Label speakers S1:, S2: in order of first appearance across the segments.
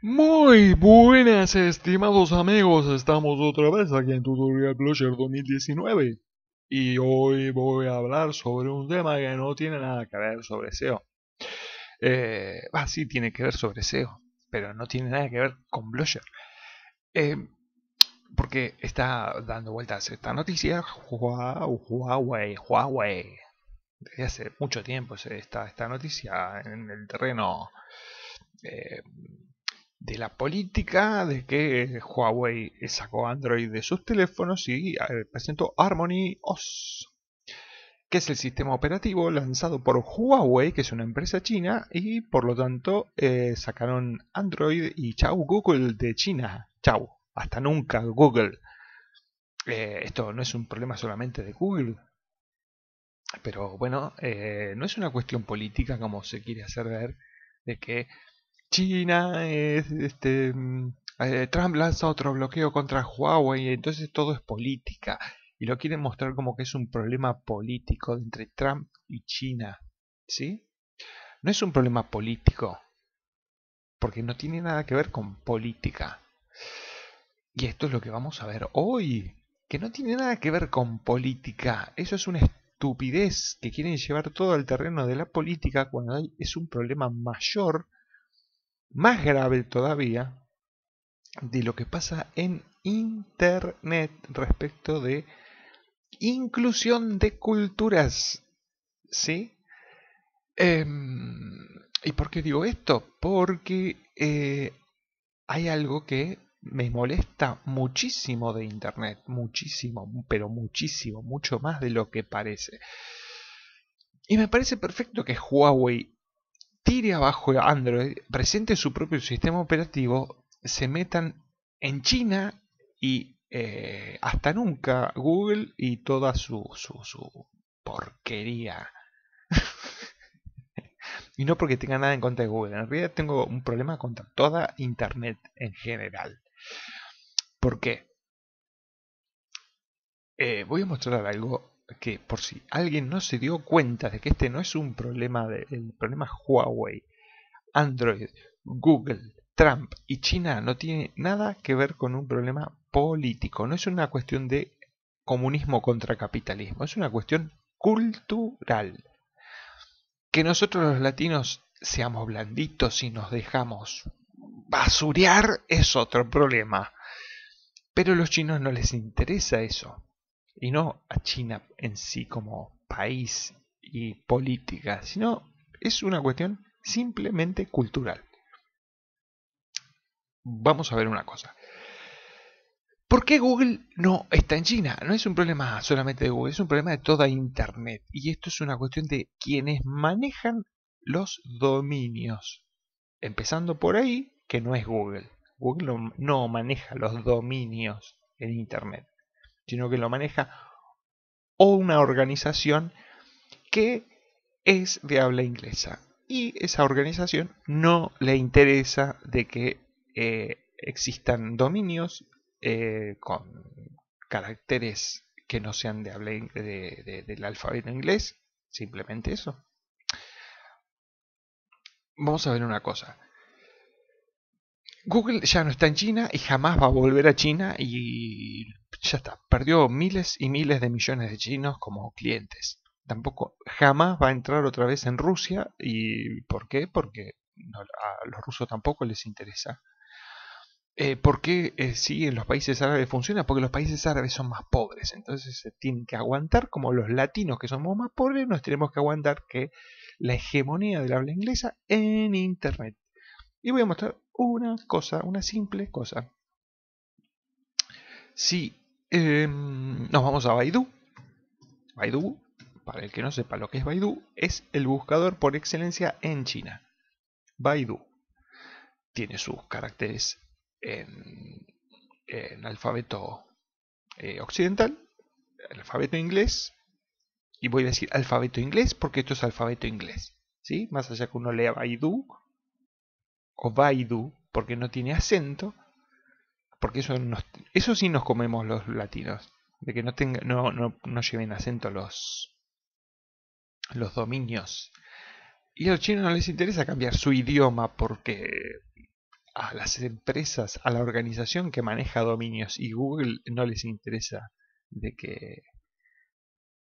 S1: Muy buenas, estimados amigos. Estamos otra vez aquí en Tutorial Blusher 2019. Y hoy voy a hablar sobre un tema que no tiene nada que ver sobre SEO. Eh, ah, sí, tiene que ver sobre SEO, pero no tiene nada que ver con Blusher. Eh, porque está dando vueltas esta noticia. Huawei, Huawei. Desde hace mucho tiempo está esta noticia en el terreno eh, de la política de que Huawei sacó Android de sus teléfonos y presentó Harmony OS, que es el sistema operativo lanzado por Huawei, que es una empresa china, y por lo tanto eh, sacaron Android y chau Google de China. Chau, hasta nunca Google. Eh, esto no es un problema solamente de Google, pero bueno, eh, no es una cuestión política como se quiere hacer ver de que China, este, mm, eh, Trump lanza otro bloqueo contra Huawei, entonces todo es política. Y lo quieren mostrar como que es un problema político entre Trump y China. ¿Sí? No es un problema político. Porque no tiene nada que ver con política. Y esto es lo que vamos a ver hoy. Que no tiene nada que ver con política. Eso es una estupidez que quieren llevar todo al terreno de la política cuando es un problema mayor más grave todavía de lo que pasa en Internet respecto de inclusión de culturas. ¿Sí? Em, ¿Y por qué digo esto? Porque eh, hay algo que me molesta muchísimo de Internet, muchísimo, pero muchísimo, mucho más de lo que parece. Y me parece perfecto que Huawei tire abajo Android, presente su propio sistema operativo, se metan en China y eh, hasta nunca Google y toda su, su, su porquería. y no porque tenga nada en contra de Google, en realidad tengo un problema contra toda Internet en general. ¿Por qué? Eh, voy a mostrar algo que por si alguien no se dio cuenta de que este no es un problema del problema Huawei, Android, Google, Trump y China no tiene nada que ver con un problema político, no es una cuestión de comunismo contra capitalismo, es una cuestión cultural. Que nosotros los latinos seamos blanditos y nos dejamos basurear es otro problema. Pero a los chinos no les interesa eso y no a China en sí como país y política, sino es una cuestión simplemente cultural. Vamos a ver una cosa. ¿Por qué Google no está en China? No es un problema solamente de Google, es un problema de toda Internet. Y esto es una cuestión de quienes manejan los dominios. Empezando por ahí, que no es Google. Google no maneja los dominios en Internet sino que lo maneja o una organización que es de habla inglesa. Y esa organización no le interesa de que eh, existan dominios eh, con caracteres que no sean de habla del alfabeto inglés. Simplemente eso. Vamos a ver una cosa. Google ya no está en China y jamás va a volver a China y ya está, perdió miles y miles de millones de chinos como clientes. Tampoco jamás va a entrar otra vez en Rusia. ¿Y por qué? Porque a los rusos tampoco les interesa. Eh, ¿Por qué eh, sí en los países árabes funciona? Porque los países árabes son más pobres. Entonces se tienen que aguantar, como los latinos que somos más pobres, nos tenemos que aguantar que la hegemonía del habla inglesa en Internet. Y voy a mostrar una cosa, una simple cosa. Si em, nos vamos a Baidu, Baidu, para el que no sepa lo que es Baidu, es el buscador por excelencia en China. Baidu tiene sus caracteres en, alfabeto eh, occidental, alfabeto inglés, y voy a decir alfabeto inglés porque esto es alfabeto inglés. ¿sí? Más allá que uno lea Baidu o Baidu porque no tiene acento, porque eso, eso sí nos comemos los latinos, de que no, no, no, no lleven acento los, los dominios. Y a los chinos no les interesa cambiar su idioma porque a las empresas, a la organización que maneja dominios y Google no les interesa de que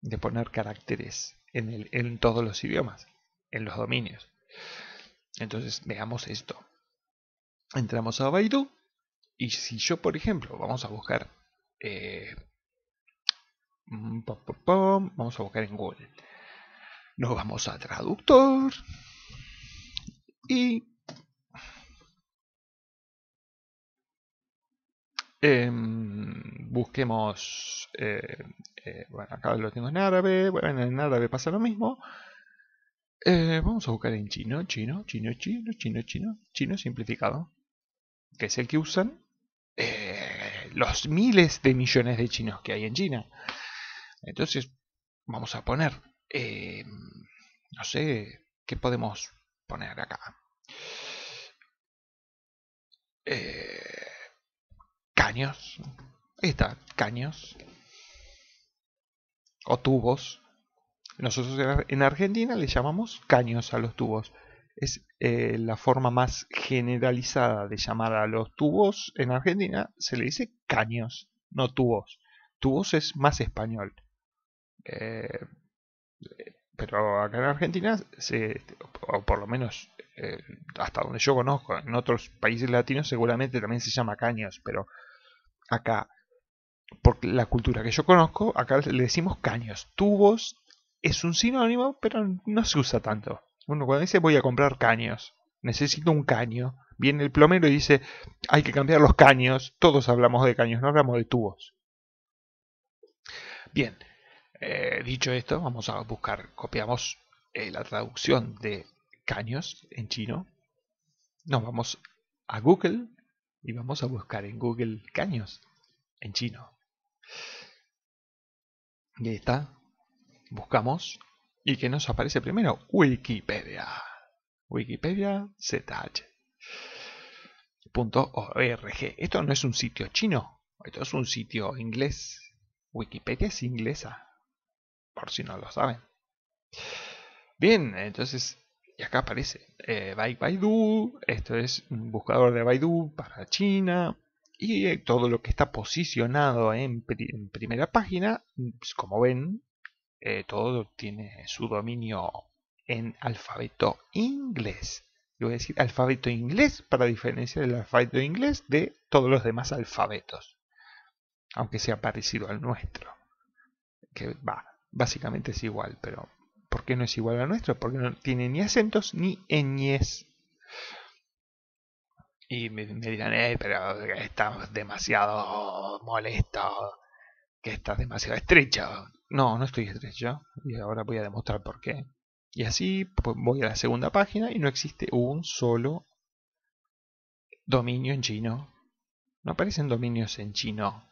S1: de poner caracteres en, el, en todos los idiomas, en los dominios. Entonces veamos esto. Entramos a Baidu y si yo, por ejemplo, vamos a buscar eh, mm, vamos a buscar en Google. Nos vamos a traductor y em, busquemos, eh, eh, bueno, acá lo tengo en árabe, bueno, en árabe pasa lo mismo. vamos a buscar en chino, chino, chino, chino, chino, chino, chino simplificado, que es el que usan los miles de millones de chinos que hay en China. Entonces, vamos a poner, eh, no sé, ¿qué podemos poner acá? Eh, caños. Ahí está, caños. O tubos. Nosotros en Argentina le llamamos caños a los tubos es eh, la forma más generalizada de llamar a los tubos en Argentina. Se le dice caños, no tubos. Tubos es más español. Eh, pero acá en Argentina, o por lo menos eh, hasta donde yo conozco, en otros países latinos seguramente también se llama caños, pero acá, por la cultura que yo conozco, acá le decimos caños. Tubos es un sinónimo, pero no se usa tanto. Uno cuando dice voy a comprar caños, necesito un caño, viene el plomero y dice hay que cambiar los caños, todos hablamos de caños, no hablamos de tubos. Bien, eh, dicho esto, vamos a buscar, copiamos eh, la traducción de caños en chino, nos vamos a Google y vamos a buscar en Google caños en chino. Y ahí está, buscamos ¿Y qué nos aparece primero? Wikipedia. Wikipedia ZH. .org. Esto no es un sitio chino, esto es un sitio inglés. Wikipedia es inglesa, por si no lo saben. Bien, entonces, y acá aparece eh, Baidu, esto es un buscador de Baidu para China, y todo lo que está posicionado en, en primera página, pues, como ven, eh, todo tiene su dominio en alfabeto inglés. Yo voy a decir alfabeto inglés para diferenciar el alfabeto inglés de todos los demás alfabetos. Aunque sea parecido al nuestro. Que va, básicamente es igual, pero ¿por qué no es igual al nuestro? Porque no tiene ni acentos ni ñes. Y me, dirán, eh, pero está demasiado molesto, que está demasiado estrecho. No, no estoy estrecho. Y ahora voy a demostrar por qué. Y así pues, voy a la segunda página y no existe un solo dominio en chino. No aparecen dominios en chino.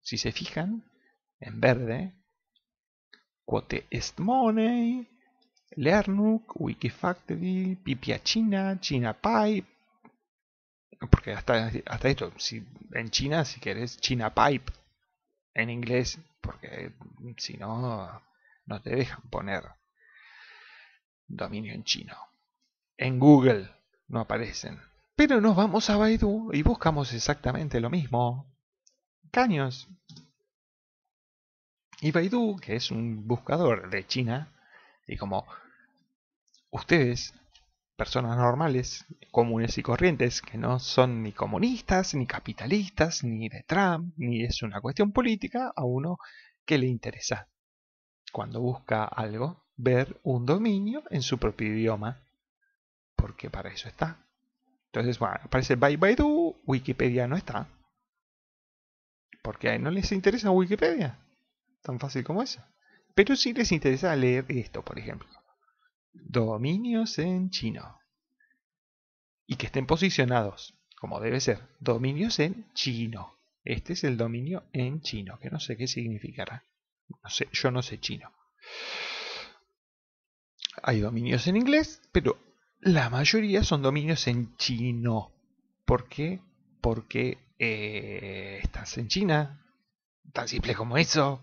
S1: Si se fijan, en verde, Quote est Money, Learnuk, Wikifactory, Pipia China, China Pipe. Porque hasta, hasta esto, si, en China, si querés China Pipe, en inglés, porque si no, no te dejan poner dominio en chino. En Google no aparecen. Pero nos vamos a Baidu y buscamos exactamente lo mismo. Caños. Y Baidu, que es un buscador de China, y como ustedes personas normales, comunes y corrientes, que no son ni comunistas, ni capitalistas, ni de Trump, ni es una cuestión política, a uno que le interesa, cuando busca algo, ver un dominio en su propio idioma, porque para eso está. Entonces, bueno, aparece Bye Baidu, Wikipedia no está. Porque a no les interesa Wikipedia. Tan fácil como eso. Pero sí les interesa leer esto, por ejemplo. Dominios en chino. Y que estén posicionados, como debe ser, dominios en chino. Este es el dominio en chino, que no sé qué significará. No sé, yo no sé chino. Hay dominios en inglés, pero la mayoría son dominios en chino. ¿Por qué? Porque eh, estás en China, tan simple como eso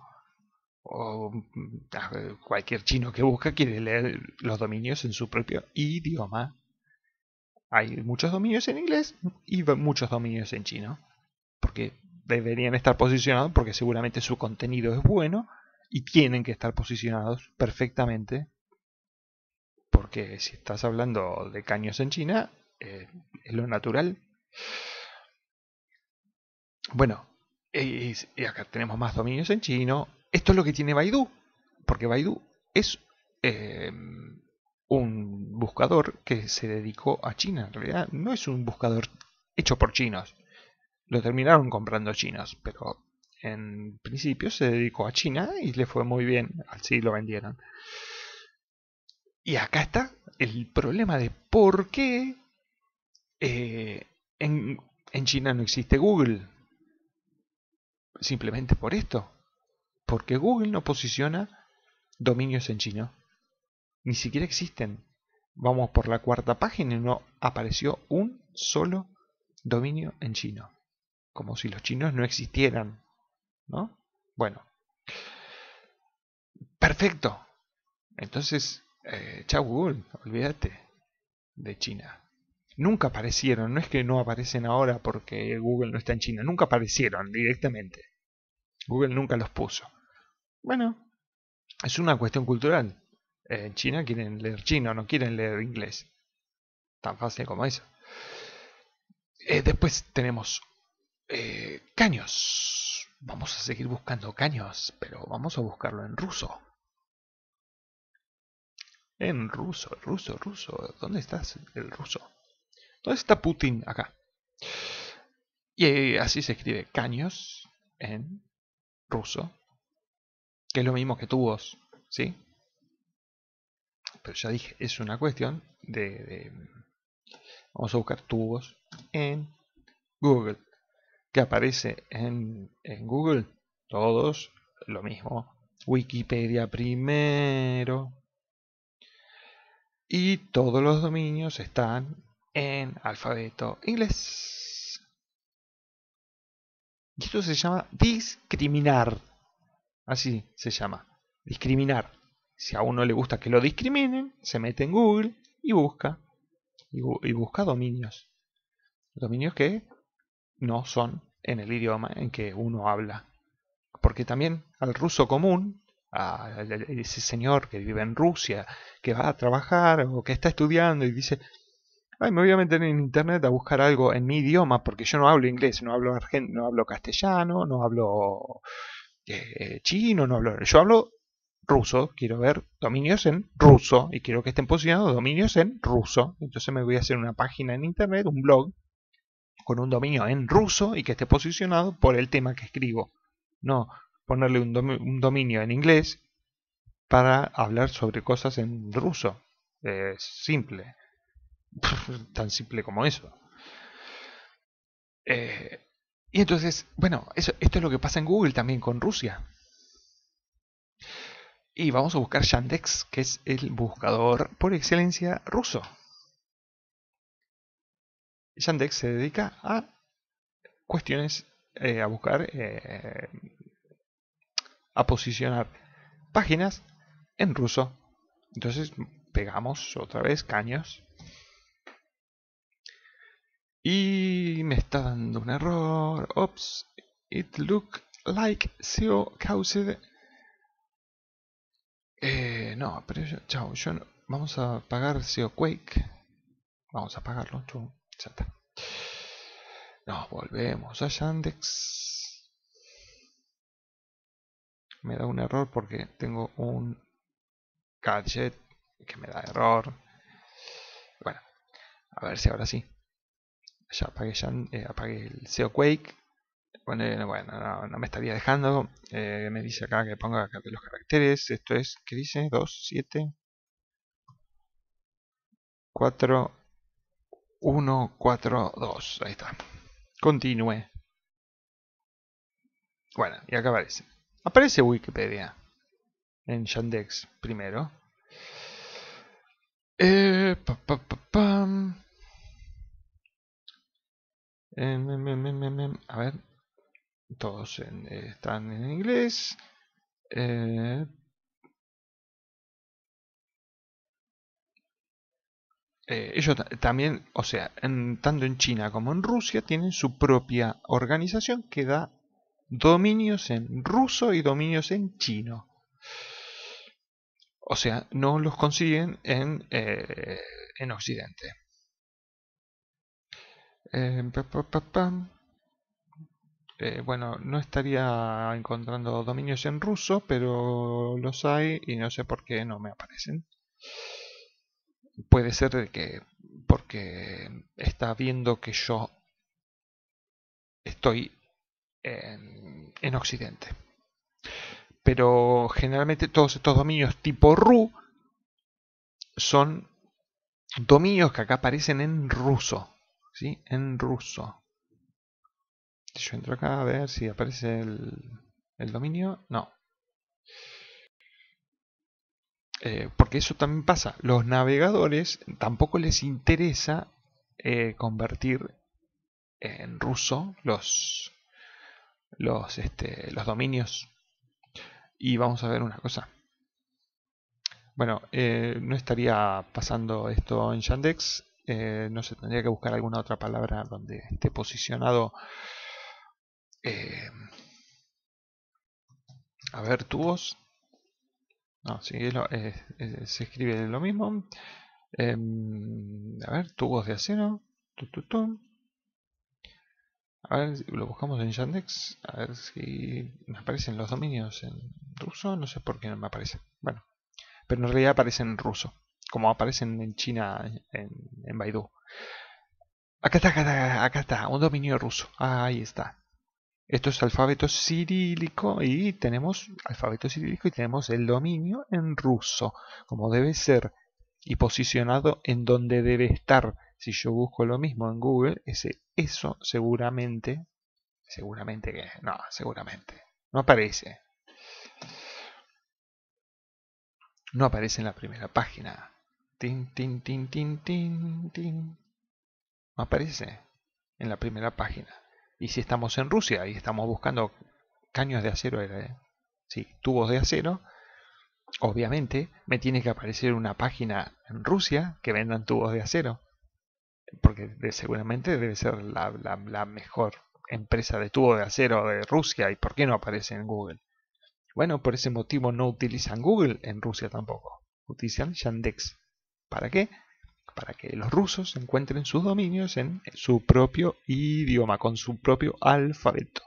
S1: o mm, cualquier chino que busca quiere leer los dominios en su propio idioma. Hay muchos dominios en inglés y muchos dominios en chino. Porque deberían estar posicionados porque seguramente su contenido es bueno y tienen que estar posicionados perfectamente. Porque si estás hablando de caños en China, eh, es lo natural. Bueno, y acá tenemos más dominios en chino. Esto es lo que tiene Baidu, porque Baidu es eh, un buscador que se dedicó a China. En realidad no es un buscador hecho por chinos. Lo terminaron comprando chinos, pero en principio se dedicó a China y le fue muy bien. Así lo vendieron. Y acá está el problema de por qué eh, en, en China no existe Google. Simplemente por esto. Porque Google no posiciona dominios en chino. Ni siquiera existen. Vamos por la cuarta página y no apareció un solo dominio en chino. Como si los chinos no existieran. ¿No? Bueno. Perfecto. Entonces, eh, chao Google, olvídate de China. Nunca aparecieron, no es que no aparecen ahora porque Google no está en China, nunca aparecieron directamente. Google nunca los puso. Bueno, es una cuestión cultural. En China quieren leer chino, no quieren leer inglés. Tan fácil como eso. Eh, después tenemos eh, caños. Vamos a seguir buscando caños, pero vamos a buscarlo en ruso. En ruso, ruso, ruso. ¿Dónde estás el ruso? ¿Dónde está Putin? Acá. Y así se escribe caños en ruso. Que es lo mismo que tubos, ¿sí? Pero ya dije, es una cuestión de, Vamos a buscar tubos en Google. Que aparece en, en Google? Todos lo mismo. Wikipedia primero. Y todos los dominios están en alfabeto inglés. Y esto se llama discriminar. Así se llama. Discriminar. Si a uno le gusta que lo discriminen, se mete en Google y busca. Y, busca dominios. Dominios que no son en el idioma en que uno habla. Porque también al ruso común, a ese señor que vive en Rusia, que va a trabajar o que está estudiando y dice, Ay, me voy a meter en internet a buscar algo en mi idioma porque yo no hablo inglés, no hablo no hablo castellano, no hablo eh, chino, no hablo. Yo hablo ruso, quiero ver dominios en ruso y quiero que estén posicionados dominios en ruso. Entonces me voy a hacer una página en internet, un blog, con un dominio en ruso y que esté posicionado por el tema que escribo. No ponerle un, dominio en inglés para hablar sobre cosas en ruso. Es simple. Tan simple como eso. Eh, y entonces, bueno, eso, esto es lo que pasa en Google también con Rusia. Y vamos a buscar Yandex, que es el buscador por excelencia ruso. Yandex se dedica a cuestiones, eh, a buscar, eh, a posicionar páginas en ruso. Entonces pegamos otra vez caños y me está dando un error. Ops, it look like SEO caused. Eh, no, pero yo, chao, yo no, vamos a apagar SEO Quake. Vamos a apagarlo, ya está. Nos volvemos a Yandex. Me da un error porque tengo un gadget que me da error. Bueno, a ver si ahora sí ya apagué, eh, apagué el SEO Quake. Bueno, bueno no, me estaría dejando. Eh, me dice acá que ponga acá los caracteres. Esto es, ¿qué dice? 2, 7, 4, 1, 4, 2. Ahí está. Continúe. Bueno, y acá aparece. Aparece Wikipedia. En Yandex primero. Eh, pa, pa, pa, a ver, todos están en inglés. Eh, eh, ellos también, o sea, tanto en China como en Rusia, tienen su propia organización que da dominios en ruso y dominios en chino. O sea, no los consiguen en, eh, en Occidente. Eh, bueno, no estaría encontrando dominios en ruso, pero los hay y no sé por qué no me aparecen. Puede ser que porque está viendo que yo estoy en, en Occidente. Pero generalmente todos estos dominios tipo RU son dominios que acá aparecen en ruso. ¿Sí? En ruso. Yo entro acá a ver si aparece el, dominio. No. Eh, porque eso también pasa. Los navegadores tampoco les interesa eh, convertir en ruso los, los, este, los dominios. Y vamos a ver una cosa. Bueno, eh, no estaría pasando esto en Yandex. No se tendría que buscar alguna otra palabra donde esté posicionado. a ver, tubos. No, sí, eh, eh, se escribe lo mismo. Em, a ver, tubos de acero. A ver, lo buscamos en Yandex. A ver si me aparecen los dominios en ruso. No sé por qué no me aparece. Bueno, pero en realidad aparecen en ruso. Como aparecen en China en, en Baidu. Acá está, acá está, acá está. Un dominio ruso. ahí está. Esto es alfabeto cirílico y tenemos alfabeto cirílico y tenemos el dominio en ruso, como debe ser, y posicionado en donde debe estar. Si yo busco lo mismo en Google, ese, eso seguramente, seguramente que, no, seguramente, no aparece. No aparece en la primera página. Tin, tin, tin, tin, tin. No aparece en la primera página. Y si estamos en Rusia y estamos buscando caños de acero, eh, sí, tubos de acero, obviamente me tiene que aparecer una página en Rusia que vendan tubos de acero. Porque seguramente debe ser la, la, mejor empresa de tubos de acero de Rusia. ¿Y por qué no aparece en Google? Bueno, por ese motivo no utilizan Google en Rusia tampoco. Utilizan Yandex. ¿Para qué? para que los rusos encuentren sus dominios en su propio idioma, con su propio alfabeto.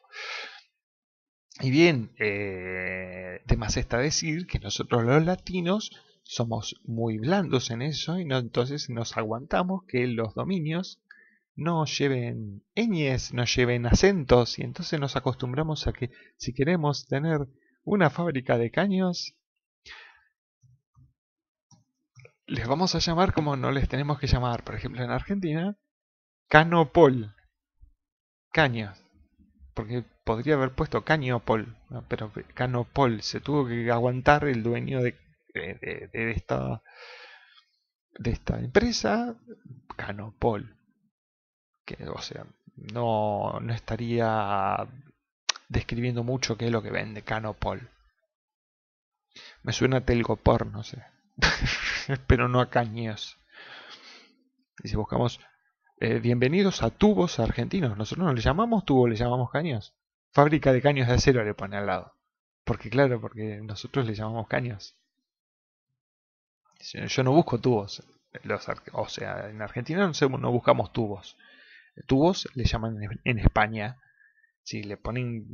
S1: Y bien, eh, más está decir que nosotros los latinos somos muy blandos en eso y entonces nos aguantamos que los dominios no lleven ñes, no lleven acentos y entonces nos acostumbramos a que si queremos tener una fábrica de caños les vamos a llamar como no les tenemos que llamar. Por ejemplo, en Argentina, Canopol. Caña. Porque podría haber puesto Cañopol, pero Canopol. Se tuvo que aguantar el dueño de, esta, de esta empresa, Canopol. Que, o sea, no, no estaría describiendo mucho qué es lo que vende Canopol. Me suena telgopor, no sé. pero no a caños. Y si buscamos eh, bienvenidos a tubos argentinos, nosotros no le llamamos tubos, le llamamos caños. Fábrica de caños de acero le pone al lado. Porque claro, porque nosotros le llamamos caños. Yo no busco tubos. Los, o sea, en Argentina no, no buscamos tubos. Tubos le llaman en, España. Si le ponen,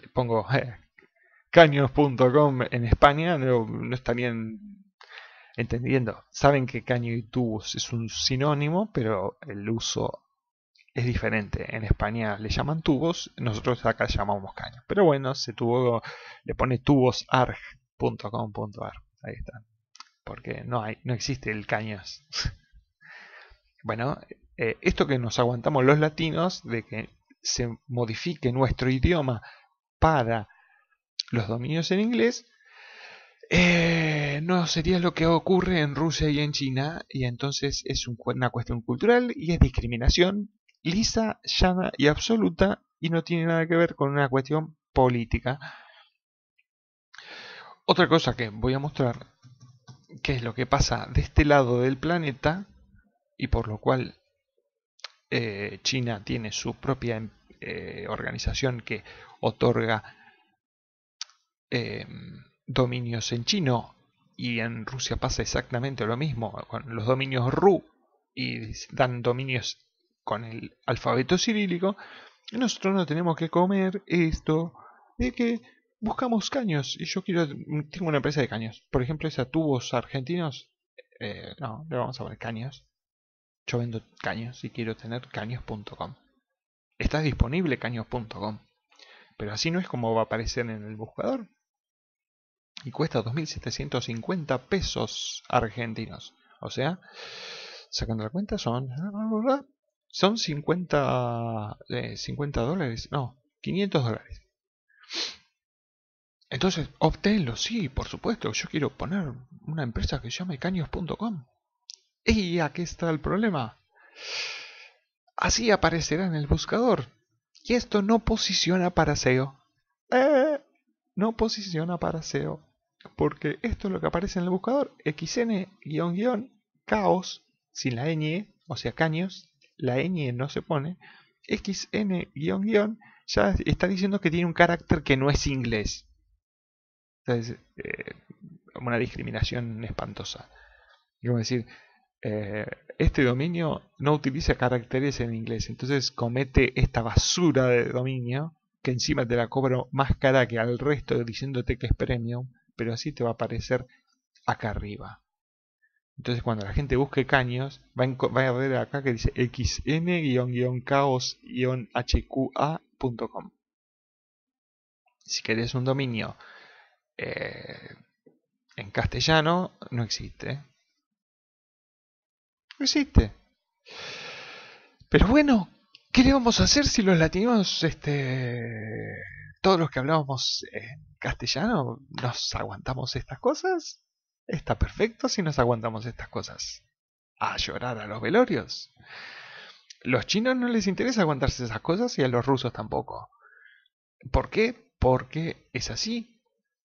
S1: le pongo eh, caños.com en España, no, no estarían entendiendo. Saben que caño y tubos es un sinónimo, pero el uso es diferente. En España le llaman tubos, nosotros acá llamamos caño. Pero bueno, se tuvo, le pone tubosarg.com.ar. Ahí está. Porque no hay, no existe el caños. bueno, eh, esto que nos aguantamos los latinos de que se modifique nuestro idioma para los dominios en inglés, eh, no sería lo que ocurre en Rusia y en China, y entonces es una cuestión cultural y es discriminación lisa, llana y absoluta, y no tiene nada que ver con una cuestión política. Otra cosa que voy a mostrar, que es lo que pasa de este lado del planeta, y por lo cual eh, China tiene su propia eh, organización que otorga em, dominios en chino y en Rusia pasa exactamente lo mismo con los dominios RU y dan dominios con el alfabeto cirílico, nosotros no tenemos que comer esto de que buscamos caños. Y yo quiero tengo una empresa de caños. Por ejemplo esa tubos argentinos eh, no le vamos a poner caños. Yo vendo caños y quiero tener caños.com está disponible caños.com pero así no es como va a aparecer en el buscador y cuesta 2.750 pesos argentinos o sea sacando la cuenta son son 50 50 dólares no 500 dólares entonces, obténlo, sí, por supuesto. Yo quiero poner una empresa que se llame caños.com. Y aquí está el problema. Así aparecerá en el buscador. Y esto no posiciona para SEO. Eh, no posiciona para SEO. Porque esto es lo que aparece en el buscador. xn-caos sin la ñ, o sea, caños. La ñ no se pone. xn- ya está diciendo que tiene un carácter que no es inglés. Entonces, eh, una discriminación espantosa. Como decir, eh, este dominio no utiliza caracteres en inglés, entonces comete esta basura de dominio que encima te la cobro más cara que al resto diciéndote que es premium, pero así te va a aparecer acá arriba. Entonces cuando la gente busque caños, va, a ver acá que dice xn-caos-hqa.com. Si querés un dominio eh, en castellano no existe. No existe. Pero bueno, ¿qué le vamos a hacer si los latinos, este, todos los que hablábamos en castellano, nos aguantamos estas cosas? Está perfecto si nos aguantamos estas cosas. A llorar a los velorios. Los chinos no les interesa aguantarse esas cosas y a los rusos tampoco. ¿Por qué? Porque es así.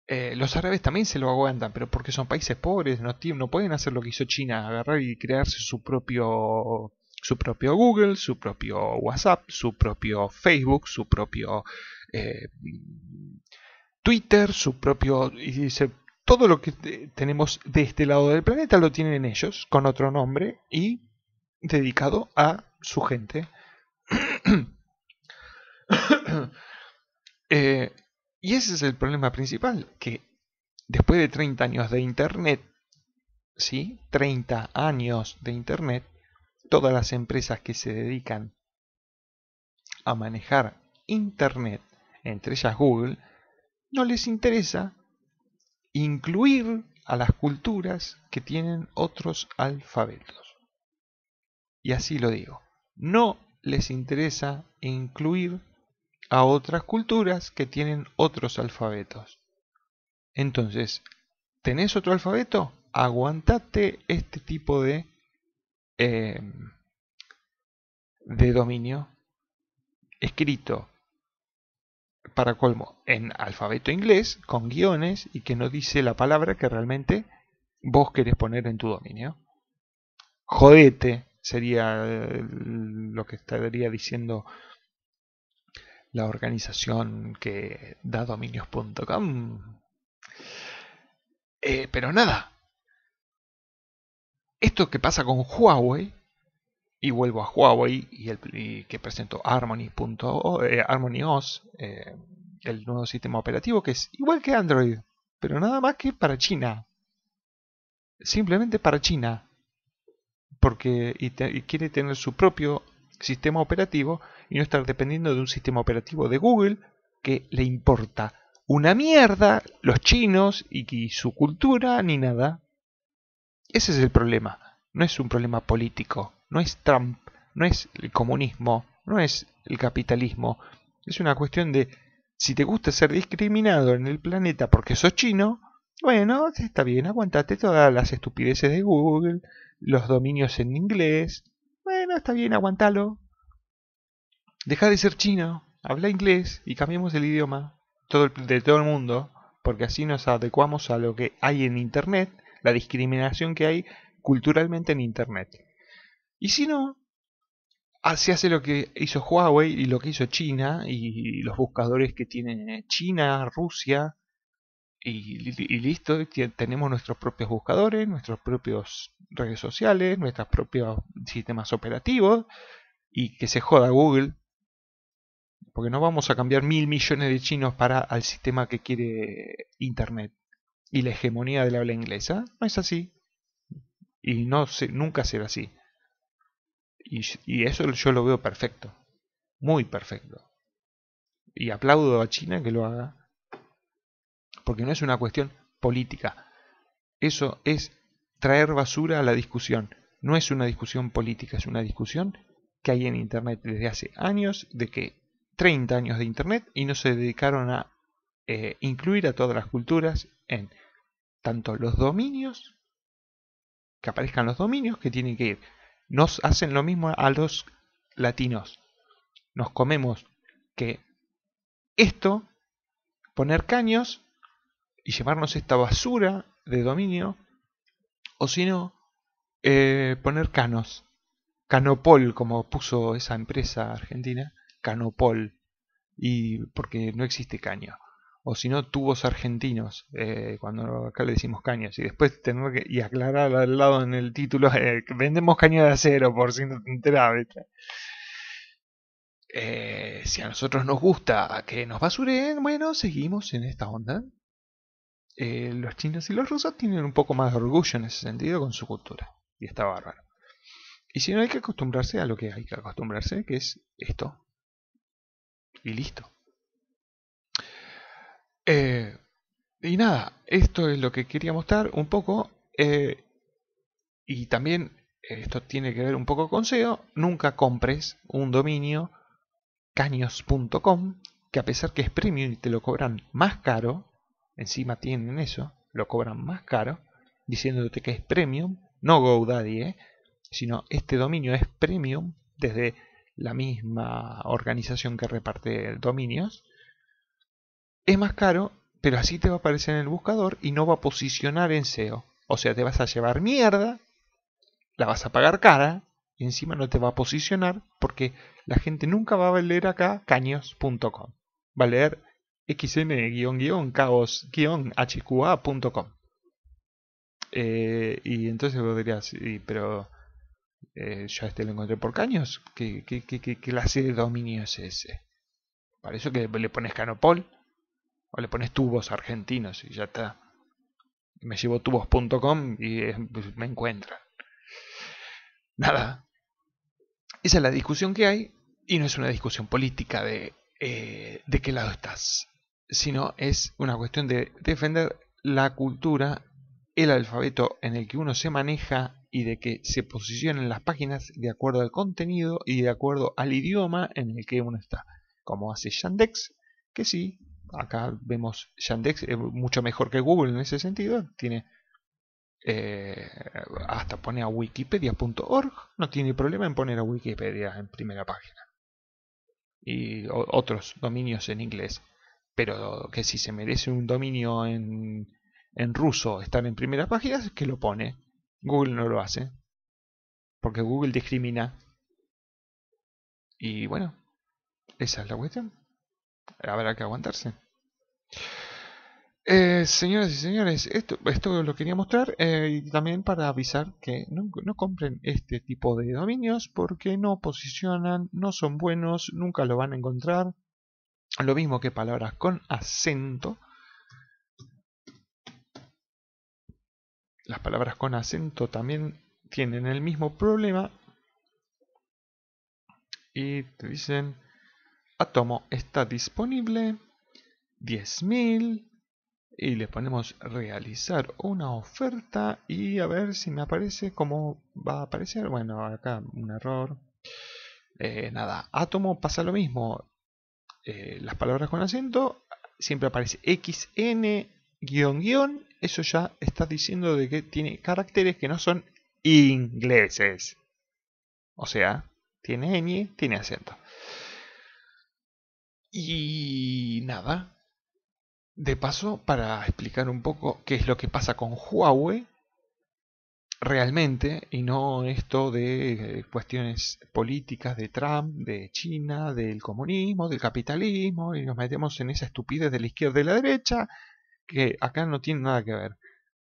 S1: Eh, los árabes también se lo aguantan, pero porque son países pobres, no, no pueden hacer lo que hizo China, agarrar y crearse su propio, su propio Google, su propio WhatsApp, su propio Facebook, su propio eh, Twitter, su propio... Y dice, todo lo que tenemos de este lado del planeta lo tienen ellos, con otro nombre y dedicado a su gente. eh, y ese es el problema principal, que después de 30 años de Internet, ¿sí? 30 años de Internet, todas las empresas que se dedican a manejar Internet, entre ellas Google, no les interesa incluir a las culturas que tienen otros alfabetos. Y así lo digo, no les interesa incluir a otras culturas que tienen otros alfabetos. Entonces, ¿tenés otro alfabeto? Aguantate este tipo de, em, de dominio escrito para colmo en alfabeto inglés con guiones y que no dice la palabra que realmente vos querés poner en tu dominio. Jodete sería eh, lo que estaría diciendo la organización que da dominios.com. Eh, pero nada, esto que pasa con Huawei, y vuelvo a Huawei y, el, que presentó Harmony, eh, Harmony OS, eh, el nuevo sistema operativo que es igual que Android, pero nada más que para China. Simplemente para China. Porque y quiere tener su propio sistema operativo y no estar dependiendo de un sistema operativo de Google que le importa una mierda los chinos y, su cultura ni nada. Ese es el problema. No es un problema político, no es Trump, no es el comunismo, no es el capitalismo. Es una cuestión de si te gusta ser discriminado en el planeta porque sos chino, bueno, está bien, aguantate todas las estupideces de Google, los dominios en inglés. Bueno, está bien, aguantalo. Deja de ser chino, habla inglés y cambiemos el idioma de todo el mundo, porque así nos adecuamos a lo que hay en Internet, la discriminación que hay culturalmente en Internet. Y si no, se hace lo que hizo Huawei y lo que hizo China y los buscadores que tienen China, Rusia y, listo, tenemos nuestros propios buscadores, nuestros propios redes sociales, nuestros propios sistemas operativos y que se joda Google porque no vamos a cambiar mil millones de chinos para al sistema que quiere Internet y la hegemonía del habla inglesa. No es así. Y no nunca será así. Y, eso yo lo veo perfecto. Muy perfecto. Y aplaudo a China que lo haga. Porque no es una cuestión política. Eso es traer basura a la discusión. No es una discusión política, es una discusión que hay en Internet desde hace años, de que 30 años de Internet y no se dedicaron a eh, incluir a todas las culturas en tanto los dominios, que aparezcan los dominios que tienen que ir. Nos hacen lo mismo a los latinos. Nos comemos que esto, poner caños y llevarnos esta basura de dominio, o si no, eh, poner canos. Canopol, como puso esa empresa argentina, Canopol, y porque no existe caño. O si no, tubos argentinos, eh, cuando acá le decimos caños. Y después tenemos que y aclarar al lado en el título, eh, vendemos caño de acero, por si no te enteras. Eh, si a nosotros nos gusta que nos basuren, bueno, seguimos en esta onda. los chinos y los rusos tienen un poco más de orgullo en ese sentido con su cultura. Y está bárbaro. Y si no, hay que acostumbrarse a lo que hay que acostumbrarse, que es esto, y listo. Eh, y nada, esto es lo que quería mostrar un poco. Eh, y también esto tiene que ver un poco con SEO. Nunca compres un dominio caños.com que a pesar que es premium y te lo cobran más caro, encima tienen eso, lo cobran más caro, diciéndote que es premium, no GoDaddy, ¿eh? sino este dominio es premium desde la misma organización que reparte dominios, es más caro, pero así te va a aparecer en el buscador y no va a posicionar en SEO. O sea, te vas a llevar mierda, la vas a pagar cara y encima no te va a posicionar porque la gente nunca va a leer acá caños.com. Va a leer xn-caos-hqa.com. Eh, y entonces vos dirías, pero eh, este lo encontré por caños. ¿Qué, qué, qué, qué clase de dominio es ese? Para eso que le pones Canopol o le pones tubos argentinos y ya está. Me llevo tubos.com y pues, me encuentran. Nada. Esa es la discusión que hay y no es una discusión política de eh, de qué lado estás, sino es una cuestión de defender la cultura, el alfabeto en el que uno se maneja y de que se posicionen las páginas de acuerdo al contenido y de acuerdo al idioma en el que uno está. Como hace Yandex, que sí, acá vemos Yandex es mucho mejor que Google en ese sentido, tiene eh, hasta pone a wikipedia.org, no tiene problema en poner a Wikipedia en primera página. Y otros dominios en inglés. Pero que si se merece un dominio en, en ruso estar en primera página, es que lo pone. Google no lo hace. Porque Google discrimina. Y bueno, esa es la cuestión. Habrá que aguantarse. Eh, señoras y señores, esto, esto lo quería mostrar eh, y también para avisar que no, no, compren este tipo de dominios porque no posicionan, no son buenos, nunca lo van a encontrar. Lo mismo que palabras con acento. las palabras con acento también tienen el mismo problema y te dicen Atomo está disponible. 10.000 y le ponemos realizar una oferta y a ver si me aparece cómo va a aparecer. Bueno acá un error. Eh, nada Atomo pasa lo mismo. Eh, las palabras con acento siempre aparece xn guion guion. Eso ya está diciendo de que tiene caracteres que no son ingleses. O sea, tiene ñ, tiene acento. Y nada. De paso, para explicar un poco qué es lo que pasa con Huawei, realmente y no esto de eh, cuestiones políticas de Trump, de China, del comunismo, del capitalismo y nos metemos en esa estupidez de la izquierda y de la derecha que acá no tiene nada que ver,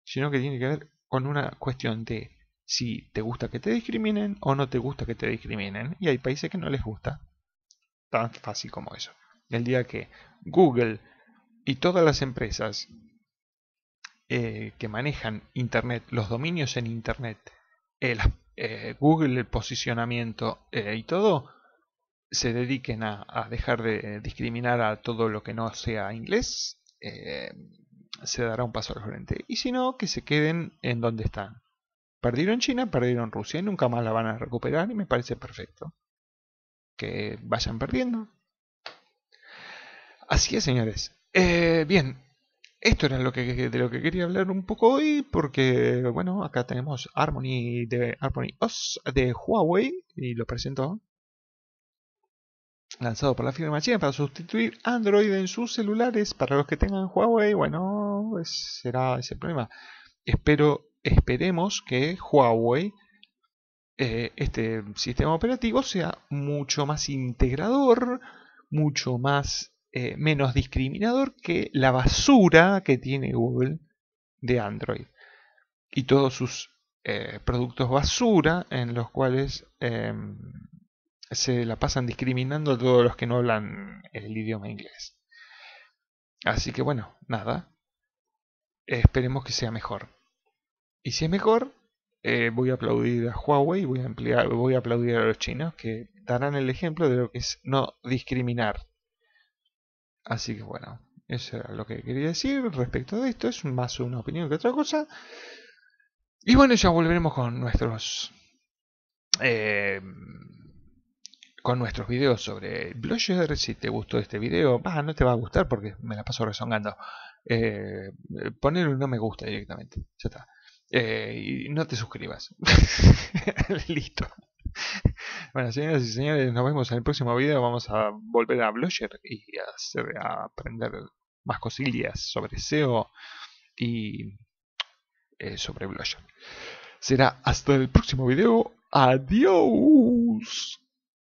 S1: sino que tiene que ver con una cuestión de si te gusta que te discriminen o no te gusta que te discriminen y hay países que no les gusta. Tan fácil como eso. El día que Google y todas las empresas eh, que manejan Internet, los dominios en Internet, eh, Google, el posicionamiento eh, y todo, se dediquen a, dejar de discriminar a todo lo que no sea inglés, se dará un paso al frente. Y si no, que se queden en donde están. Perdieron China, perdieron Rusia y nunca más la van a recuperar y me parece perfecto. Que vayan perdiendo. Así es, señores. bien, esto era de lo que quería hablar un poco hoy, porque, bueno, acá tenemos Harmony de Harmony OS de Huawei, y lo presento. Lanzado por la firma china para sustituir Android en sus celulares. Para los que tengan Huawei, bueno, será ese problema. Espero, esperemos que Huawei, eh, este sistema operativo, sea mucho más integrador, mucho más eh, menos discriminador que la basura que tiene Google de Android y todos sus eh, productos basura en los cuales em, se la pasan discriminando a todos los que no hablan el idioma inglés. Así que bueno, nada. Esperemos que sea mejor. Y si es mejor, eh, voy a aplaudir a Huawei, voy a, emplear, voy a aplaudir a los chinos que darán el ejemplo de lo que es no discriminar. Así que bueno, eso era lo que quería decir respecto de esto. Es más una opinión que otra cosa. Y bueno, ya volveremos con nuestros. Eh, con nuestros videos sobre Blogger. Si te gustó este video, no te va a gustar porque me la paso rezongando. Eh, poner un no me gusta directamente. Ya está. Eh, y no te suscribas. Listo. Bueno, señoras y señores, nos vemos en el próximo video. Vamos a volver a Blogger y a, aprender más cosillas sobre SEO y eh, sobre Blogger. Será hasta el próximo video. Adiós.